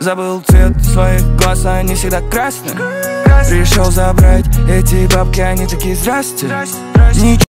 Забыл цвет своих глаз, они всегда красные. Пришел забрать эти бабки, они такие здрасте.